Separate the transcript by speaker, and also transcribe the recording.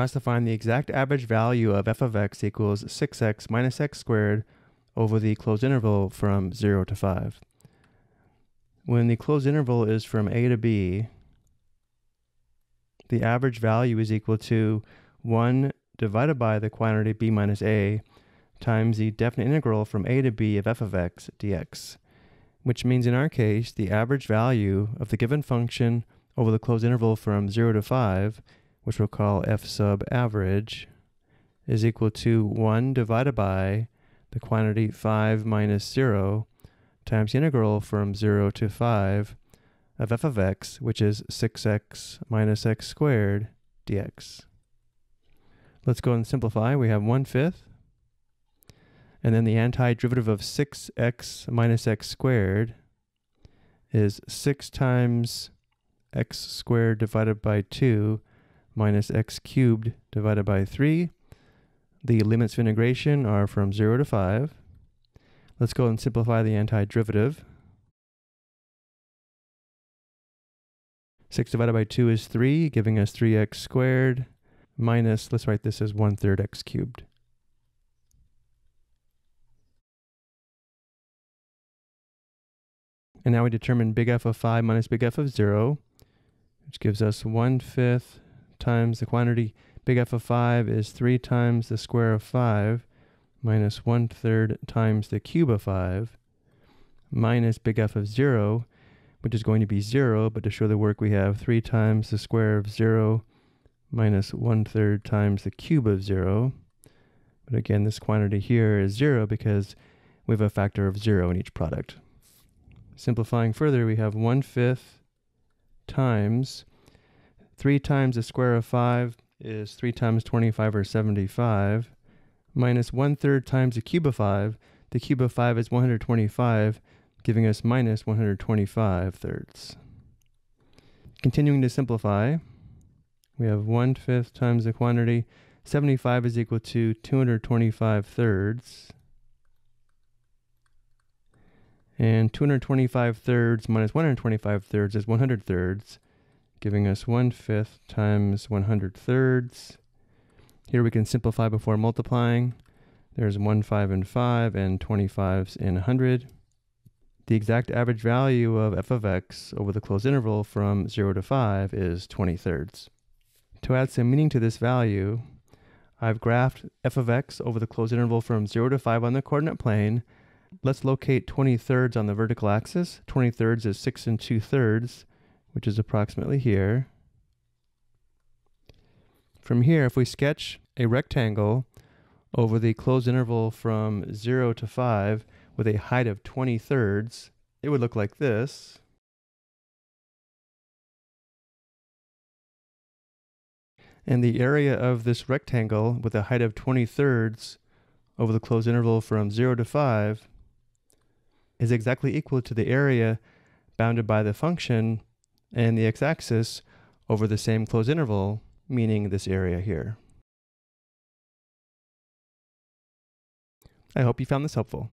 Speaker 1: asked to find the exact average value of f of x equals 6x minus x squared over the closed interval from 0 to 5. When the closed interval is from a to b, the average value is equal to 1 divided by the quantity b minus a times the definite integral from a to b of f of x dx, which means in our case the average value of the given function over the closed interval from 0 to 5, which we'll call f sub average, is equal to 1 divided by the quantity 5 minus 0 times the integral from 0 to 5 of f of x, which is 6x minus x squared dx. Let's go and simplify. We have 1 fifth, and then the antiderivative of 6x minus x squared is 6 times x squared divided by 2 minus x cubed divided by 3. The limits of integration are from 0 to 5. Let's go and simplify the antiderivative. 6 divided by 2 is 3, giving us 3x squared minus, let's write this as 1 third x cubed. And now we determine big F of 5 minus big F of 0, which gives us 1 fifth times the quantity big F of 5 is 3 times the square of 5 minus 1 third times the cube of 5 minus big F of 0, which is going to be 0, but to show the work we have 3 times the square of 0 minus 1 third times the cube of 0. But again, this quantity here is 0 because we have a factor of 0 in each product. Simplifying further, we have 1 fifth times 3 times the square of 5 is 3 times 25 or 75 minus 1 third times the cube of 5. The cube of 5 is 125, giving us minus 125 thirds. Continuing to simplify, we have 1 fifth times the quantity. 75 is equal to 225 thirds. And 225 thirds minus 125 thirds is 100 thirds, giving us 1 fifth times 100 thirds. Here we can simplify before multiplying. There's 1, 5, and 5, and 25s in 100. The exact average value of f of x over the closed interval from 0 to 5 is 20 thirds. To add some meaning to this value, I've graphed f of x over the closed interval from 0 to 5 on the coordinate plane. Let's locate 20 thirds on the vertical axis. 20 thirds is 6 and 2 thirds, which is approximately here. From here, if we sketch a rectangle over the closed interval from 0 to 5 with a height of 20 thirds, it would look like this. And the area of this rectangle with a height of 20 thirds over the closed interval from 0 to 5 is exactly equal to the area bounded by the function and the x-axis over the same closed interval, meaning this area here. I hope you found this helpful.